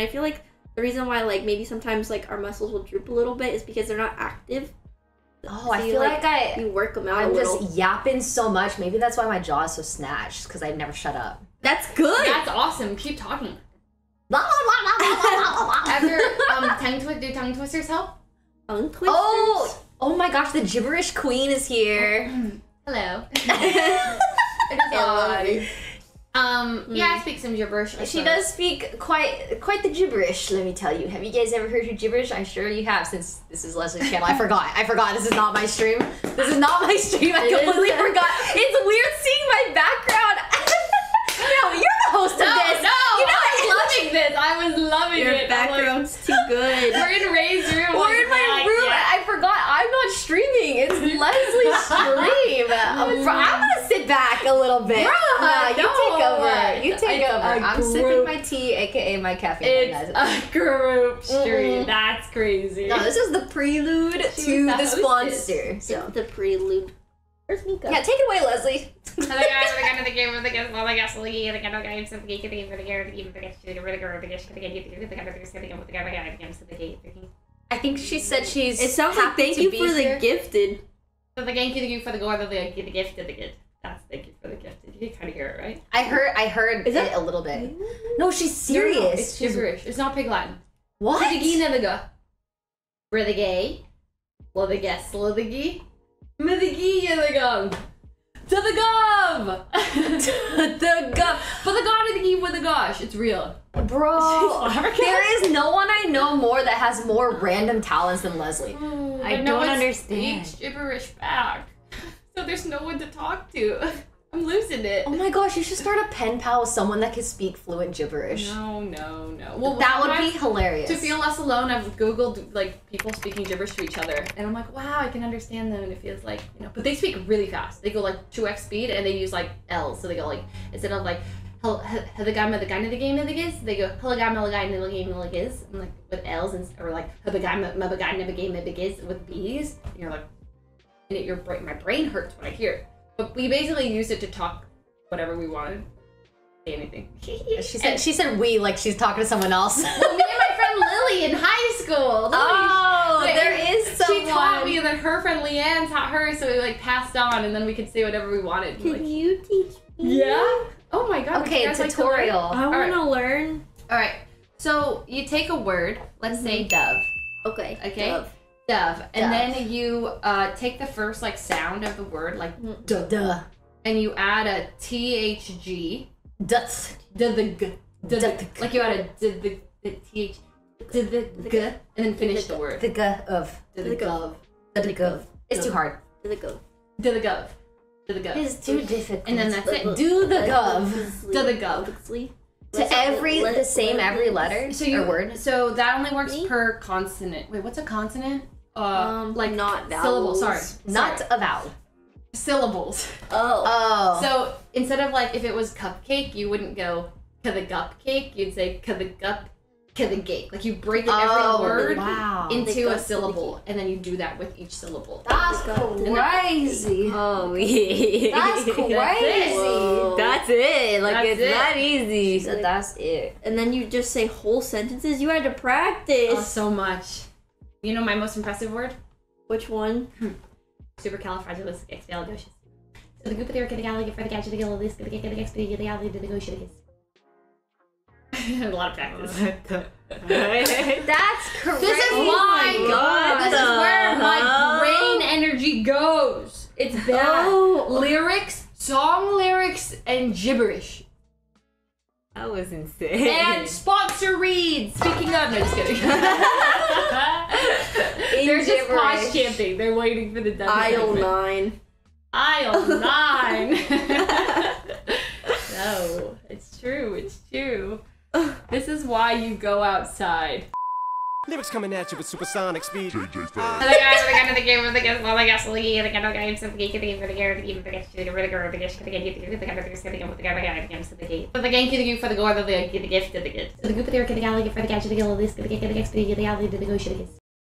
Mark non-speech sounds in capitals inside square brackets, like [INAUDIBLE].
I feel like the reason why like maybe sometimes like our muscles will droop a little bit is because they're not active. Oh, So I feel like, like, I You work them out I'm a little. just yapping so much. Maybe that's why my jaw is so snatched because I never shut up. That's good. That's awesome. Keep talking. Ever [LAUGHS] um tongue twi- do tongue twisters help? Tongue twisters. Oh, oh my gosh, the gibberish queen is here. Hello. [LAUGHS] it is odd. Hello. Um, yeah, I speak some gibberish. I She suppose. does speak quite quite the gibberish, let me tell you. Have you guys ever heard her gibberish? I'm sure you have since this is Leslie's [LAUGHS] channel. I forgot. I forgot. This is not my stream. This is not my stream. I It is. completely forgot. It's weird seeing my background. [LAUGHS] no, you're the host of this. no, you know I was [LAUGHS] loving this. I was loving Your it. I'm like, background's too good. We're in Ray's room. We're in my room. yeah. I forgot. I'm not streaming. It's Leslie's stream. I'm, I'm gonna sit back a little bit. Bruh, nah, you no. take over. You take over. I'm group. sipping my tea, aka my caffeine. It's a group stream. Mm-hmm. That's crazy. No, this is the prelude to the sponsor. So the prelude. Where's Mika? Yeah, take it away, Leslie. Hello guys, we're gonna the game of the guest, the the the of of the game, the game of the game, the game of the the the the game, the of the game, the game of the game, the game of the game. I think she said she's. It sounds like thank you for the gifted. So the thank you for the gore, the gifted, the gift. That's thank you for the gift. You can kind of hear it, right? I heard. I heard Is it that- a little bit. No, she's No, no, serious. no, It's She's- gibberish. It's not pig Latin. What? Ridigi neviga. Ridigi. Lodiga slodigi. Midigi yedagum. To the gov! [LAUGHS] the gov! But the god of the gee with the gosh. It's real. Bro, [LAUGHS] there is no one I know more that has more random talents than Leslie. Hmm, I But don't understand. gibberish back. So there's no one to talk to. [LAUGHS] I'm losing it. Oh my gosh, you should start a pen pal with someone that can speak fluent gibberish. No, no, no. Well, that would be hilarious. To feel less alone, I've googled like people speaking gibberish to each other, and I'm like, wow, I can understand them, and it feels like you know. But they speak really fast. They go like two x speed, and they use like L's, so they go like instead of like hello the guy the guy the game the giz, they go the guy the guy the game the giz, and like with L's and or like the guy the guy the game the giz with B's. And you're like, it, your brain, my brain hurts when I hear it. But we basically use it to talk whatever we wanted, say anything. [LAUGHS] she said she said we like she's talking to someone else. [LAUGHS] Well, me and my friend Lily in high school. [LAUGHS] Lily, oh, Wait, there is someone. She taught me, and then her friend Leanne taught her, so we like passed on, and then we could say whatever we wanted. Can Like, you teach me? yeah. Oh my god. would you Okay, guys like to learn? tutorial. I Alright. want to learn. All right. So you take a word. Let's mm-hmm. say dove. Okay. Okay. Dove. Dove, and Dove. then you uh, take the first like sound of the word, like, Duh. Duh. and you add a thg. Duh. D the g. The, like you add a d the the th. D the g, and then finish the word. The of. D the gov. The gov. It's too hard. To the go. D the gov. The gov. It's too difficult. And then that's it. [LAUGHS] Do the gov. To the gov. To every the same every letter So you or word. So that only works Me? per consonant. Wait, what's a consonant? Uh, Um, like not syllables. Sorry, vowels. Not Sorry. a vowel. syllables. Oh. [LAUGHS] Oh. So instead of like if it was cupcake, you wouldn't go to the cupcake. You'd say to the gup, to the gate. Like you break every Oh, word wow. into a gup, the syllable, and then you do that with each syllable. That's crazy. Oh yeah. That's crazy. Whoa. That's it. Like That's it's it. that easy. So that's it. And then you just say whole sentences. You had to practice. Oh, so much. You know my most impressive word? Which one? Supercalifragilisticexpialidocious. So the group of the orchidea for the gadget the gill this the get the expediality [LAUGHS] A lot of practice. [LAUGHS] [LAUGHS] That's correct. This is Oh why my God. This is where my Uh-huh. brain energy goes. It's that Oh. lyrics, song lyrics, and gibberish. That was insane. And sponsor reads. Speaking of, no, just kidding. They're just pause gibberish. camping. They're waiting for the done Aisle segment. nine. Aisle nine. no, it's true. It's true. This is why you go outside. Lyrics coming at you with supersonic speed. Hello guys, we're going to the game of the guest, well, the guest, the game, the game, the game, the game, the game, the game, the game, the guest, the game, the game, the guest, the game, the game, the game, the game, the game, the game, the game, the game, the game, the game for the gore, the the gift, the gift. So the group of the orchid, the galley, for the gadget, the gill, this, the game, the game, the game, the galley, the negotiate, the